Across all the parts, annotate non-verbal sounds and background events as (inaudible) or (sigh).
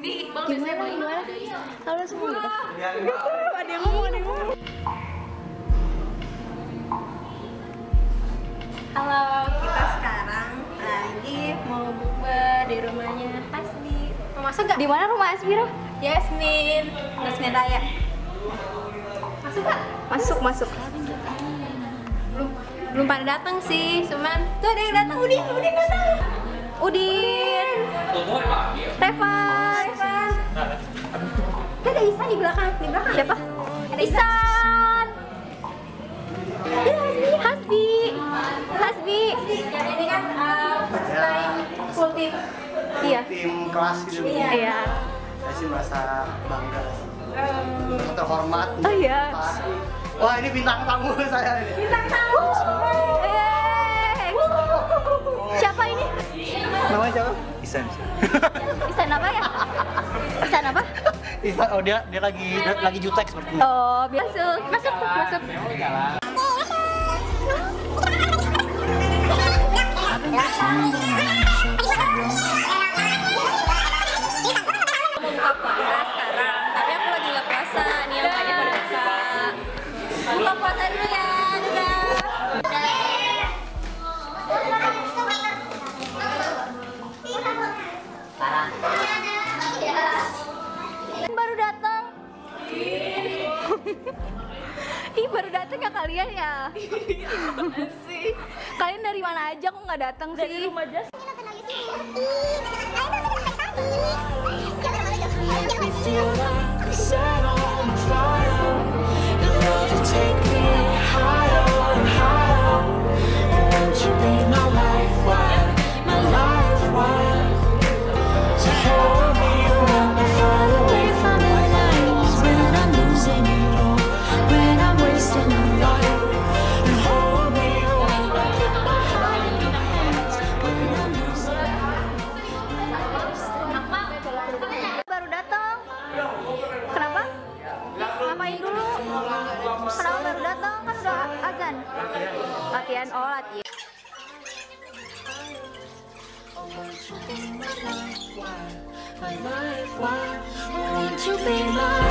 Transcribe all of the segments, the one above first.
Ini Iqbal Gimana gimana? Halo semua gitu. Ada yang ngomong, ada yang ngomong. Halo, kita sekarang lagi mau bukber di rumahnya Hasbi. Mau masuk gak? Di mana rumah Hasbi, Roh? Yasmin, Yasmin Raya. Masuk gak? Masuk, masuk. Belum, belum pada datang sih, cuman tuh ada yang datang, Udin, Udin datang. Udin. Revan. Revan. Ada Isan di belakang, di belakang. Siapa? Ada Isan. Ya, Hasbi, Hasbi. Hasbi. Ya, ini kan uh, first time full team. Iya. tim kelas gitu Iya. saya sih merasa bangga terhormat Oh iya. wah ini bintang tamu (laughs) saya ini Bintang tamu. Siapa ini? namanya siapa Isan. Isan apa ya? Isan apa? Isa oh dia dia lagi dia lagi jutek sepertinya Oh, masuk, masuk, masuk. Datang sih? Dari rumah Jas. Baru I want you to be mine?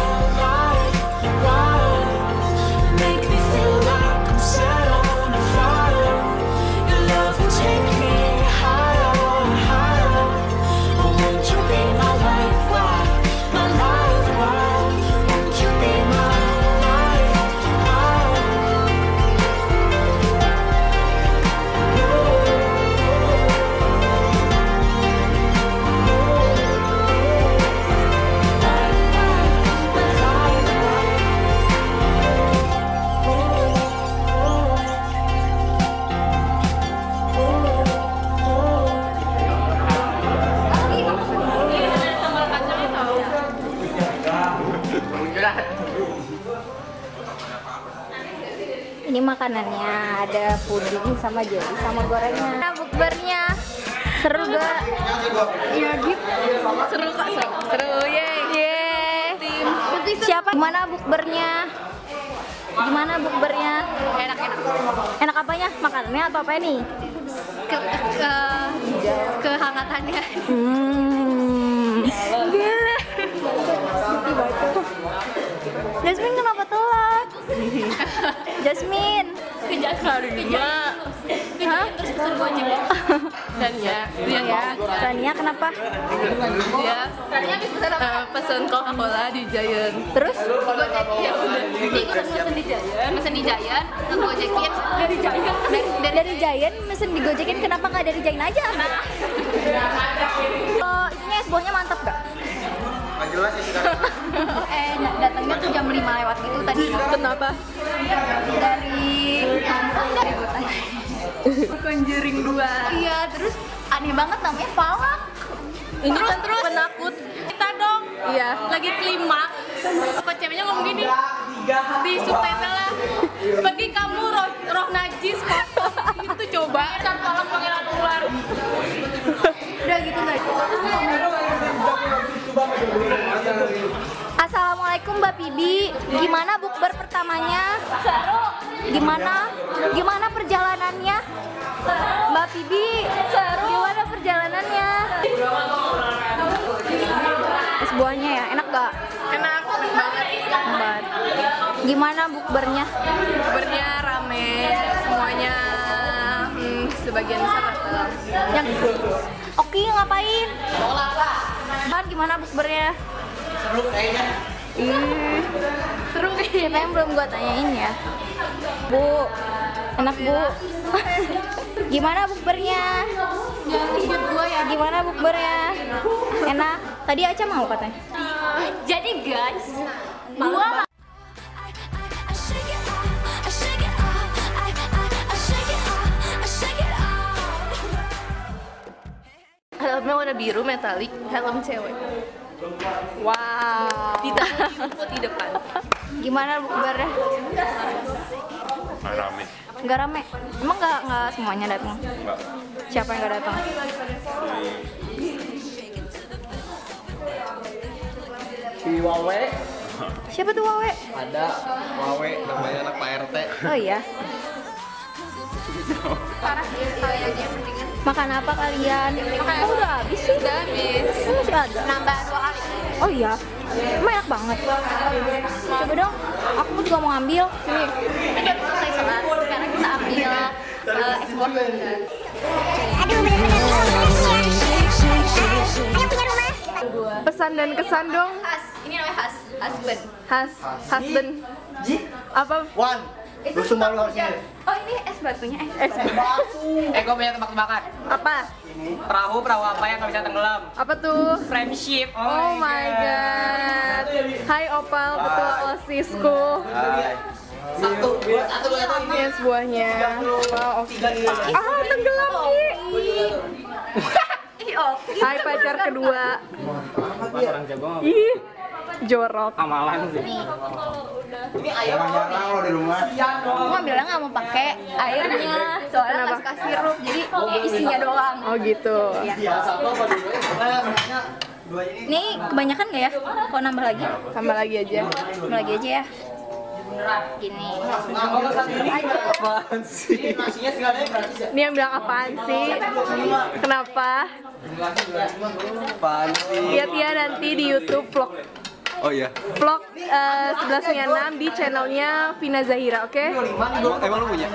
Makanannya ada puding sama jelly sama gorengan. Nah, bukbernya seru gak? Ya gitu. Seru kok seru. Seru. Yeay. Tim. Siapa? Gimana bukbernya? Gimana bukbernya? Enak enak. Enak apanya? Makanannya atau apa nih? Ke, ke kehangatannya. Hmm. Gila. Jasmine kenapa telat? (laughs) Jasmine. Kelima. Hah? Terus ya. Dan ya, itu yang ya. Tania kenapa? Ya, tadinya habis pesen apa? pesen Coca-Cola di Giant. Terus? Ya udah. Jadi gue udah pesen di Giant. Pesen di Giant, ngegojekin dari Giant. Dari, dari Dari Giant mesen digojekin kenapa nggak dari Giant aja? Oh, ini es buahnya mantap gak? nggak jelas ya sekarang (laughs) eh, da- datangnya tuh jam 5 lewat gitu tadi. Kenapa? Conjuring 2. Iya, terus aneh banget namanya Falak. Ini kan terus penakut. Kita dong. Iya. Lagi kelima. Apa ceweknya ngomong gini? Di subtitle lah. Pergi kamu roh, roh najis kok. Itu coba. Dan tolong pangeran ular. Udah gitu guys. Assalamualaikum Mbak Pibi. Gimana bukber pertamanya? Seru. Gimana? Gimana perjalanannya? Mbak Pibi, seru. Gimana perjalanannya? buahnya ya, enak gak? Enak, banget. Gimana bukbernya? Kabarnya rame, semuanya hmm, sebagian besar. Yang Oki ngapain? Ban gimana bukbernya? Seru kayaknya. Ih, Seru siapa yang belum gua tanyain ya? Bu, enak bu. Gimana bukbernya? Jangan ikut gua ya. Gimana bukbernya? Enak. Tadi Aca mau katanya. Jadi guys, gua helmnya warna biru metalik, helm cewek. Wow. Di dalam rumput di depan. Gimana bukbernya? rame Nggak rame. Emang nggak nggak semuanya datang? Siapa yang nggak datang? Si Wawe Siapa tuh Wawe? ada Wawe namanya anak Pak RT. Oh iya. Makan apa kalian? Oh, udah habis sih. Udah habis. Oh, masih ada. Nambah dua kali. Oh iya. Emang enak banget. Coba dong. Aku juga mau ngambil. Sini. Ini udah selesai sholat. Kita ambil uh, ekspor. Pesan dan kesan dong, Has, ini namanya has, husband. Has, husband. Ji, Apa? One. Lu semua lu harusnya. Oh ini es batunya, eh. Eh, Eh, gue punya tebak-tebakan. apa? Perahu, perahu apa yang nggak bisa tenggelam? Apa tuh? Friendship. Oh my god. Hai Opal, ketua OSISku. Satu, Ini sebuahnya. Wow, oke. Ah, tenggelam Ki. Ih, (laughs) oh. Hai pacar kedua. Orang jago Ih, jorok. amalan sih. Jarang-jarang lo di rumah. Aku ngambilnya nggak mau pakai airnya. Soalnya nggak suka sirup. Jadi isinya doang. Oh gitu. Iya, satu apa dua? Eh, dua ini. Ini kebanyakan nggak ya? Kok nambah lagi? Tambah lagi aja. Nambah lagi aja ya. Gini. Apaan sih? Ya? Ini yang bilang apaan sih? Kenapa? Apaan sih? Lihat ya nanti di YouTube vlog Oh iya. vlog eh, 1196 di channelnya Vina Zahira, oke? Emang lu punya?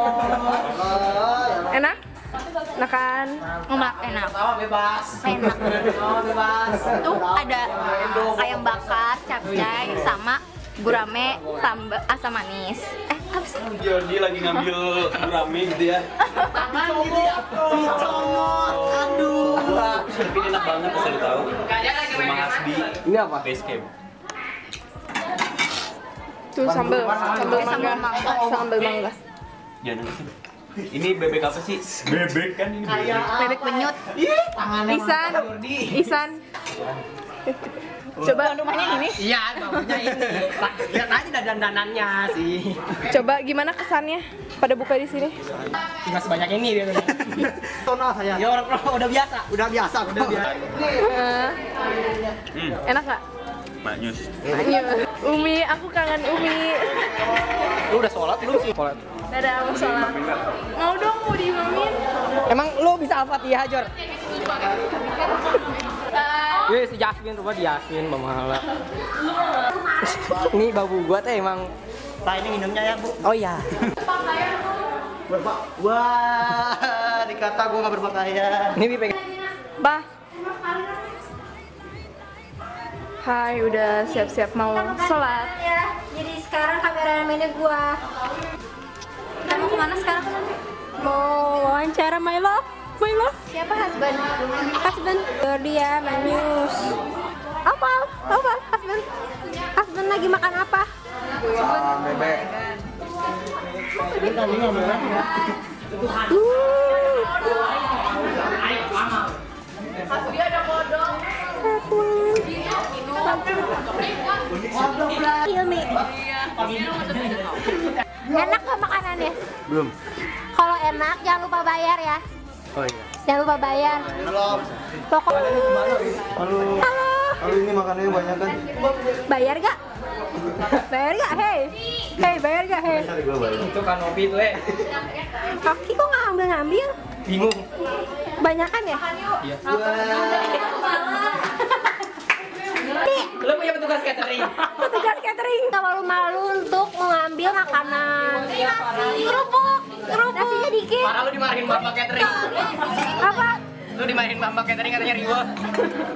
Enak? Enak kan? Enak, enak. Pertama bebas. Enak. Oh, bebas. Tuh ada ayam bakar, capcay, sama gurame tambah asam manis. Eh, apa sih? Jordi lagi ngambil gurame gitu ya Aduh. tapi ini enak banget asal lu tahu rumah Hasbi Ini apa? base camp Tuh sambel, sambel Eh, sambal mangga, sambel mangga. jangan gitu ini bebek apa sih? bebek kan ini bebek Bebek penyut. Isan, Isan. Coba Rumahnya ini. Iya, baunya ini. Pak, Lihat aja dandan-dandannya sih. coba gimana kesannya pada buka di sini? Tinggal sebanyak ini dia. Tonal saya. Ya orang orang udah biasa. Udah biasa, udah biasa. Hmm. enak nggak? maknyus Iya. Umi, aku kangen Umi. Lu udah sholat belum sih? Sholat. Dadah, mau sholat. Mau dong, mau diimamin. Emang lu bisa Al-Fatihah, Jor? Iya, si Jasmine rumah di Jasmine, Mama Ini babu gua teh emang Pak ini minumnya ya, Bu. Oh iya. Bapak. Wah, dikata gua nggak berpakaian. Ini dipegang. Bah. Hai, udah siap-siap mau sholat. Ya, jadi sekarang kameramennya gua. Mau ke mana sekarang? Mau wawancara my love, my love. Siapa husband? Husband. Ya, Manius. Apa? Apa? Husband. Husband lagi makan apa? Ah, bebek. Ini tadi ngomongnya. Ilmi. Enak gak makanannya? Belum. Kalau enak jangan lupa bayar ya. Oh iya. Jangan lupa bayar. Halo. Pokok Halo. Halo ini makanannya banyak kan? Bayar gak? Bayar gak? Hei, hei bayar gak? Hei. Itu kanopi tuh, eh. kaki kok nggak ambil ngambil? Bingung. Banyakan ya? Wah. Lu punya petugas catering. petugas catering nggak malu-malu untuk mengambil makanan kerupuk kerupuk nasinya dikit Parah lu dimarahin mbak catering. apa Lu dimarahin mbak catering katanya riwa.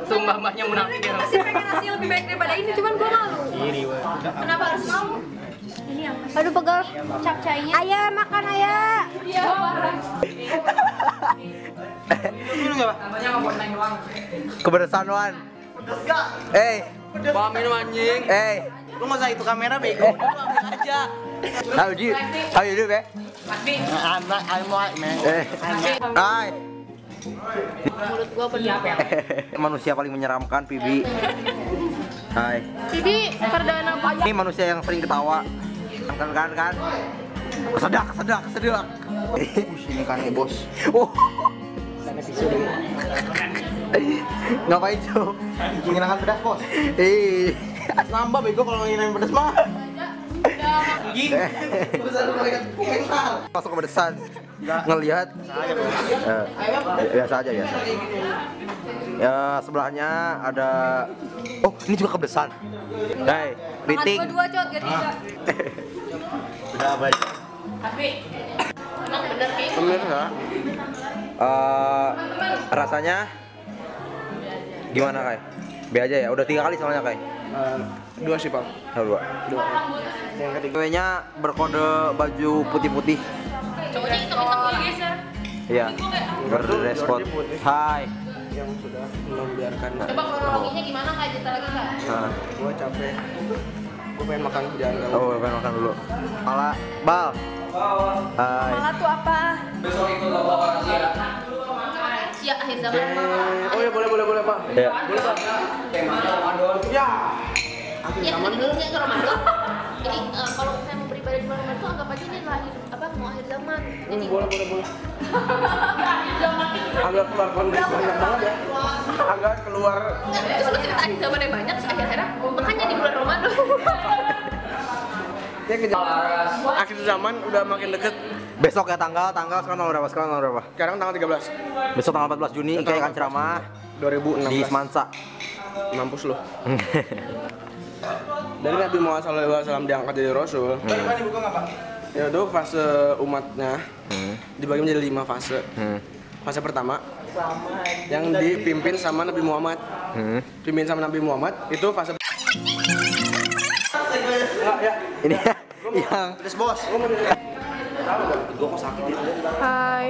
Tuh mbak-mbaknya munafik ya. Masih pengen nasi lebih baik daripada ini, cuman gue malu. Ih riwa. Kenapa harus malu? aduh pegel capcainya ayah makan ayah Kepedesan Wan. Eh, Bawa minum anjing. eh. Lu masa itu kamera bego? Lu ambil aja. How you do? How you do. I'm not, I'm white man. Eh. Hai. Mulut gue penuh. (laughs) manusia paling menyeramkan, Pibi. Hai. Jadi perdana pajak. Ini manusia yang sering ketawa. Kan kan kan. Kesedak, kesedak, kesedak. Ini kan bos. Oh. (laughs) Ngapain tuh? Menghilangkan pedas bos. Eh. Nambah bego kalau ngilangin pedas mah. Anjing. Masuk ke pedesan. Ngelihat. Eh, biasa aja biasa. Ya sebelahnya ada. Oh ini juga kepedesan. Hai, riting. Dua cot, gak tiga. (laughs) Udah baca. Tapi emang bener kayak Eh, rasanya gimana kai? B aja ya, udah tiga kali soalnya kai. dua sih pak. Oh, dua. Yang ketiga. Ceweknya berkode baju putih-putih. cowoknya hitam-hitam gue geser. Iya. Berrespon. Hai. Yang sudah membiarkan. Coba kronologinya gimana kak? Cerita lagi kak. Nah. Gua capek. Gua pengen makan jangan Oh, pengen makan dulu. Pala, bal. Hai. Malah tuh apa? Ya akhir zaman. Oh ya boleh boleh boleh pak. Ya. Ya. Ya tadi dulu nggak ke Ramadan. (laughs) Jadi eh, kalau saya mau beribadah di bulan Ramadan tuh anggap aja ini akhir apa mau akhir zaman. Jadi Boleh boleh boleh. (laughs) Agak keluar konteks banyak banget ya. Agak keluar. terus lu cerita akhir zamannya banyak terus akhir-akhirnya makanya di bulan Ramadan. (laughs) Ya ke akhir zaman udah makin deket. Besok ya tanggal, tanggal sekarang tanggal berapa? Sekarang tanggal berapa? Sekarang tanggal 13 Besok tanggal 14 Juni Ike akan ceramah 2016. di Semansa. Mampus lu. (laughs) Dari Nabi Muhammad SAW diangkat jadi Rasul. Ya itu fase umatnya Hmm. dibagi menjadi lima fase. Hmm. Fase pertama yang dipimpin sama Nabi Muhammad. Hmm. Pimpin sama Nabi Muhammad itu fase Ini (laughs) yang Terus bos. hai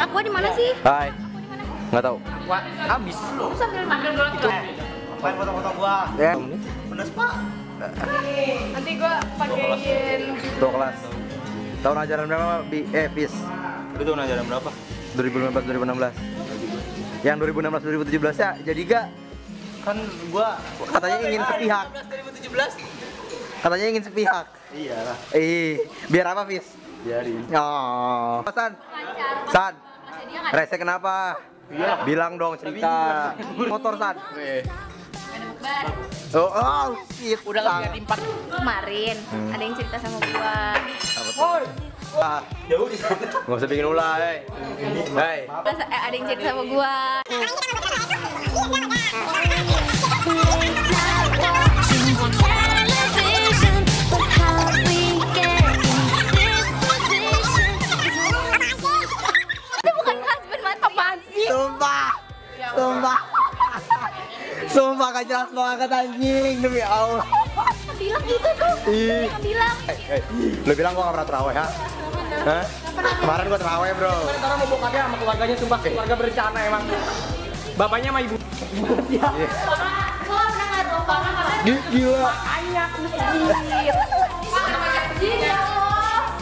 aku di mana sih Hai. Nggak tahu. Wah, habis. Terus sambil makan dulu tuh. Main foto-foto gua. Ya. Pedas, Pak. Nanti gue pakein Ketua kelas. Tahun ajaran berapa, Bi? Eh, Fis. Itu tahun ajaran berapa? 2015 2016. Yang 2016 2017 ya jadi gak Kan gua katanya ingin sepihak. 2017. Katanya ingin sepihak. Iya lah. Eh, biar apa, Fis? Biarin. Oh. San. San. Rese kenapa? Iya. Bilang dong cerita. Motor San. Oh, oh, shit. Udah lebih empat. kemarin ada yang cerita sama gua Ah, Jauh di sana. nggak usah bikin ulah, hei. Hei. Eh, ada yang cerita sama gua Sumpah. Sumpah. Sumpah gak jelas banget anjing demi Allah. bilang gitu tuh Ih. bilang Eh, eh, Lu bilang gua gak pernah terawih, ha? Hah? Kemarin gua terawih, bro. Sekarang mau bokapnya sama keluarganya sumpah keluarga berencana emang. Bapaknya sama ibu. Iya. Gi- Gila.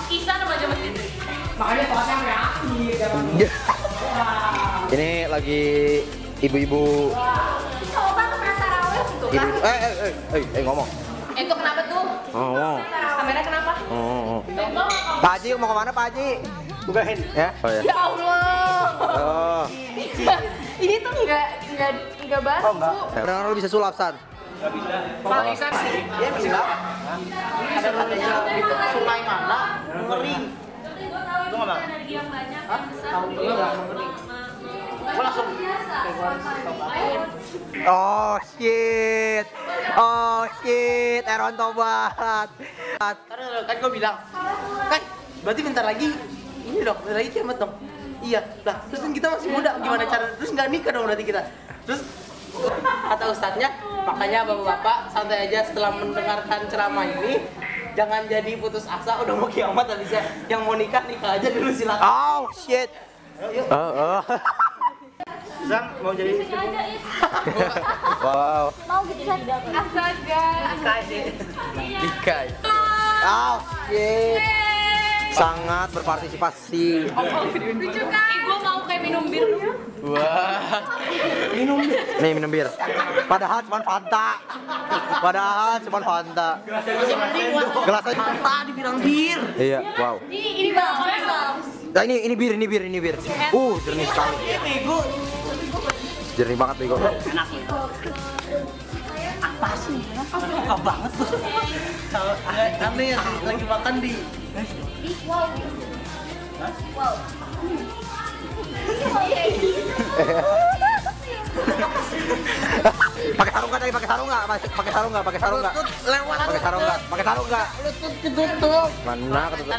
Kisah nama aja masjid. Makanya sholatnya sampai akhir. Iya. Ini lagi ibu-ibu ibu eh eh eh eh, eh ngomong Eh itu kenapa tuh? ngomong Kamera kenapa? oh, oh. Pak Haji mau ke mana Pak Haji Bukain. ya oh ya Ya Allah. oh Ini tuh enggak enggak enggak baru. Kadang lu bisa sulap San Pak Isan. Dia bilang ada katanya Sulaimana ngering. Lu enggak bang? Hah? Tahu enggak ngering. Oh shit. Oh shit. Eron tobat. Kan gue bilang, kan berarti bentar lagi ini dong, bentar lagi kiamat dong. Iya, lah terus kan kita masih muda, gimana cara? Terus nggak nikah dong berarti kita. Terus kata ustadznya, makanya bapak-bapak santai aja setelah mendengarkan ceramah ini, jangan jadi putus asa udah mau kiamat habisnya. Yang mau nikah nikah aja dulu silakan. Oh shit. Oh, oh. (laughs) Zam mau jadi (laughs) Wow. Mau gitu kan? Astaga. Ikai. Oh shit. Sangat berpartisipasi. Lucu kan? Gue mau kayak minum bir. Wah. Minum bir. Nih minum bir. Padahal cuma Fanta. Padahal cuma Fanta. Gelasnya Fanta dibilang bir. Iya, wow. Ini ini bang. Nah ini ini bir, ini bir, ini bir. Uh, jernih sekali. Jernih banget bego. Apa sih? Suka banget tuh. Kalau aneh yang lagi makan di (laughs) Pakai sarung nggak tadi? Pakai sarung nggak? Pakai sarung nggak? Pakai sarung nggak? lewat Pakai sarung nggak? Pakai sarung nggak? lutut ketutup. Mana ketutup?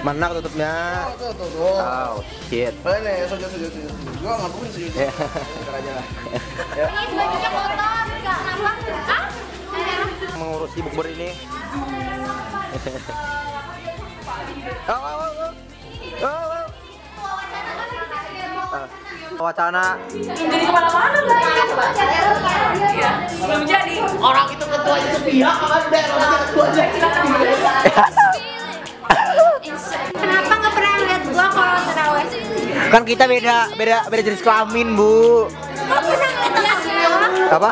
Mana ketutupnya? Oh shit. Boleh nih, sujud sujud sujud. Gua nggak mungkin sujud. Ya. Aja lah. (laughs) Ini bajunya kotor, enggak kenapa? Ah? Mengurusi bukber ini. Oh, oh, oh, oh. Oh, oh. Wacana Jadi ke mana-mana Iya. Sepihak kan udah. Kenapa nggak pernah lihat gua kalau terawih? kan kita beda beda beda jenis kelamin bu. Gua pernah lihat ayah gua. apa?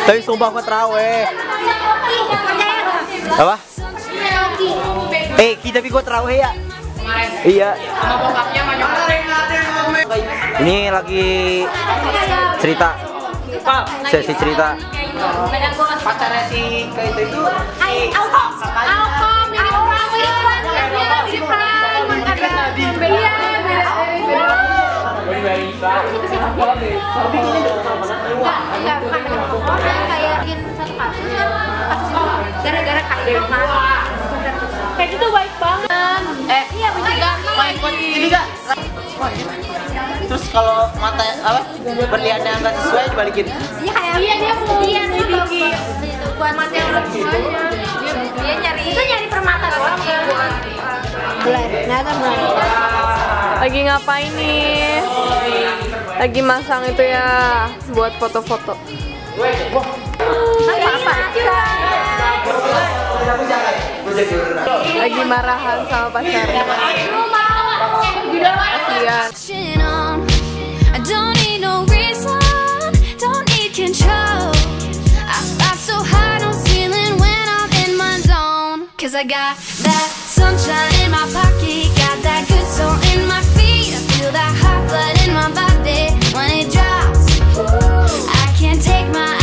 Tapi sumpah aku teraweh Ih, percaya nggak? apa? Eh kita tapi gua teraweh ya? Iya. Ini lagi cerita sesi cerita. Pacarnya si ke itu Alkom. Alkom, mirip Pran. Ada Enggak, bukan dengan orang kayak bikin satu kasus kan kasus itu gara-gara kayak kayak gitu baik banget. Main buat ini? Terus kalau mata apa berliannya nggak sesuai dibalikin. Iya kayak Iya, dia mau iya sih buat mata yang lebih dia nyari itu nyari permata doang ya buat boleh ternyata boleh Lagi ngapain nih? Lagi masang itu ya buat foto-foto. apa Lagi marahan sama pacarnya. On. I don't need no reason, don't need control. I fly so high, no ceiling when I'm in my zone. Cause I got that sunshine in my pocket, got that good soul in my feet. I feel that hot blood in my body when it drops. I can't take my